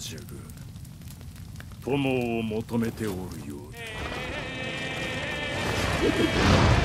じが友を求めておるようだ